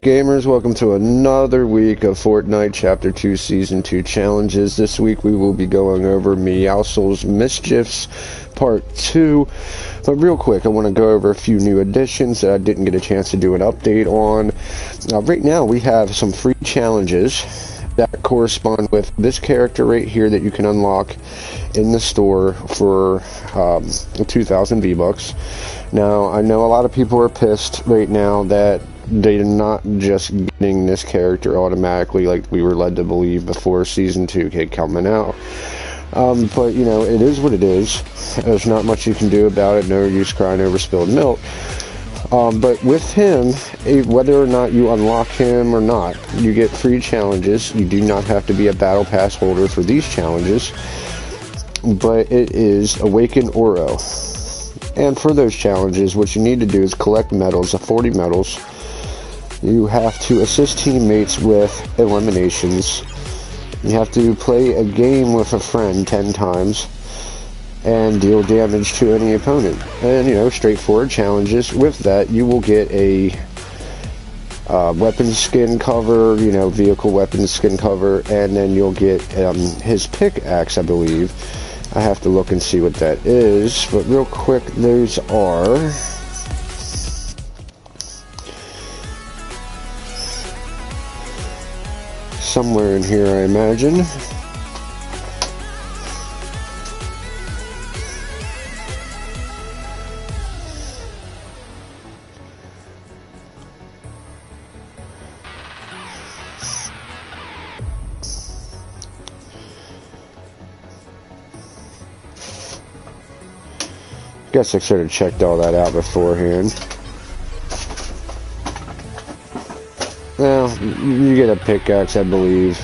gamers? Welcome to another week of Fortnite Chapter 2 Season 2 challenges. This week we will be going over Meowscles Mischiefs Part 2. But real quick, I want to go over a few new additions that I didn't get a chance to do an update on. Uh, right now we have some free challenges that correspond with this character right here that you can unlock in the store for um, 2,000 V-Bucks. Now, I know a lot of people are pissed right now that they're not just getting this character automatically like we were led to believe before Season 2 came coming out. Um, but, you know, it is what it is. There's not much you can do about it. No use crying over spilled milk. Um, but with him, whether or not you unlock him or not, you get free challenges. You do not have to be a battle pass holder for these challenges. But it is Awaken Oro. And for those challenges, what you need to do is collect medals, the 40 medals. You have to assist teammates with eliminations. You have to play a game with a friend 10 times and deal damage to any opponent. And, you know, straightforward challenges. With that, you will get a uh, weapon skin cover, you know, vehicle weapon skin cover, and then you'll get um, his pickaxe, I believe. I have to look and see what that is, but real quick, those are... Somewhere in here, I imagine. Guess I should have checked all that out beforehand. You get a pickaxe, I believe.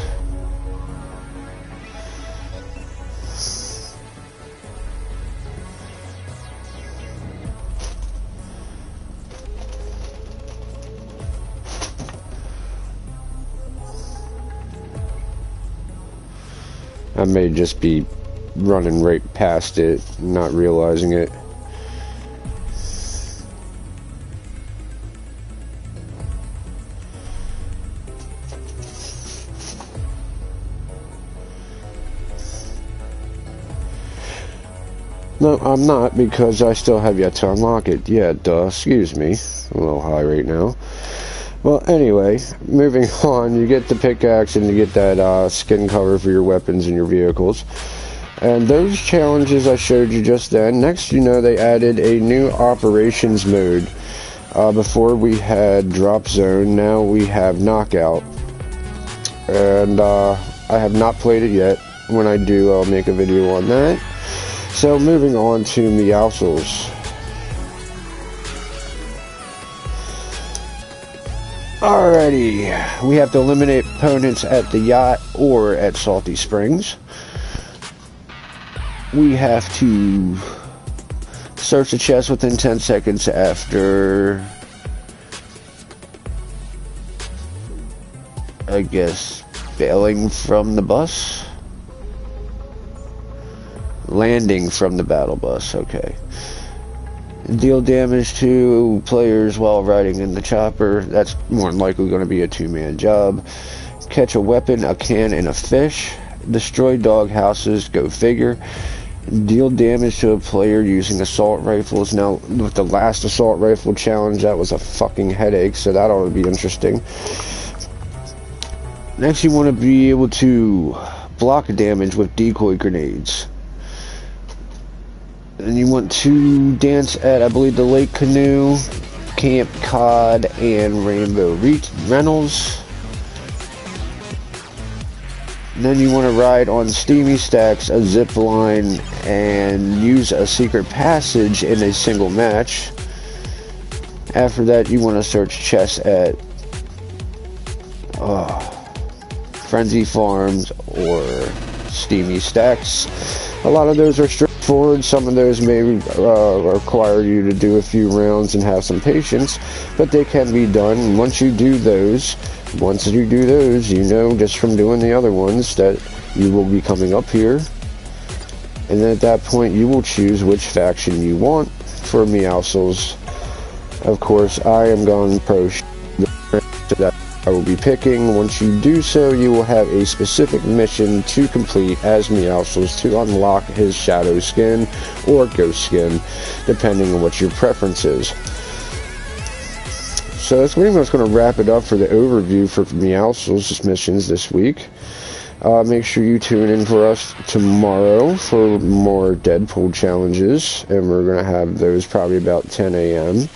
I may just be running right past it, not realizing it. No, I'm not because I still have yet to unlock it. Yeah, duh, excuse me. I'm a little high right now. Well, anyway, moving on, you get the pickaxe and you get that uh, skin cover for your weapons and your vehicles. And those challenges I showed you just then, next you know they added a new operations mode. Uh, before we had drop zone, now we have knockout. And uh, I have not played it yet. When I do, I'll make a video on that. So moving on to Meowscles. Alrighty, we have to eliminate opponents at the yacht or at Salty Springs. We have to search the chest within 10 seconds after, I guess, bailing from the bus. Landing from the battle bus, okay. Deal damage to players while riding in the chopper. That's more than likely going to be a two-man job. Catch a weapon, a can, and a fish. Destroy dog houses, go figure. Deal damage to a player using assault rifles. Now, with the last assault rifle challenge, that was a fucking headache, so that ought to be interesting. Next, you want to be able to block damage with decoy grenades and you want to dance at, I believe, the Lake Canoe, Camp Cod, and Rainbow Reach Rentals. then you want to ride on Steamy Stacks, a zip line, and use a secret passage in a single match. After that, you want to search chess at uh, Frenzy Farms or Steamy Stacks. A lot of those are forward. Some of those may uh, require you to do a few rounds and have some patience, but they can be done. Once you do those, once you do those, you know just from doing the other ones that you will be coming up here. And then at that point, you will choose which faction you want for Meowscles. Of course, I am going pro. I will be picking. Once you do so, you will have a specific mission to complete as Meowscles to unlock his Shadow Skin or Ghost Skin, depending on what your preference is. So that's pretty much going to wrap it up for the overview for Meowscles' missions this week. Uh, make sure you tune in for us tomorrow for more Deadpool challenges, and we're going to have those probably about 10 a.m.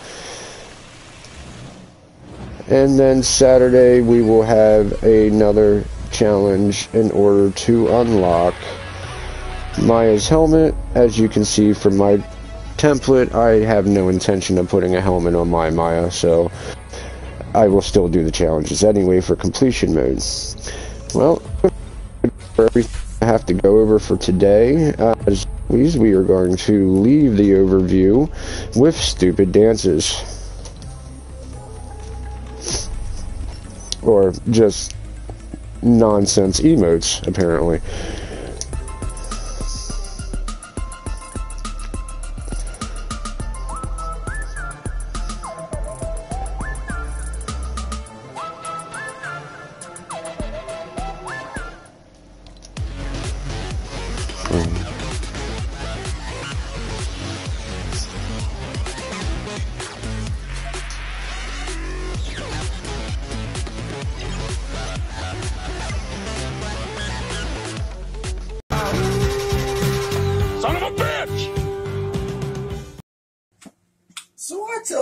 And then Saturday we will have another challenge in order to unlock Maya's helmet. As you can see from my template, I have no intention of putting a helmet on my Maya, so I will still do the challenges anyway for completion mode. Well, for everything I have to go over for today, uh, as always, we are going to leave the overview with stupid dances. Or just nonsense emotes, apparently.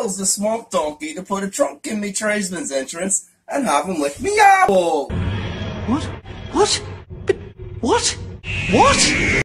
Tells the swamp donkey to put a trunk in me tradesman's entrance and have him lick me apple. What? What? What? What?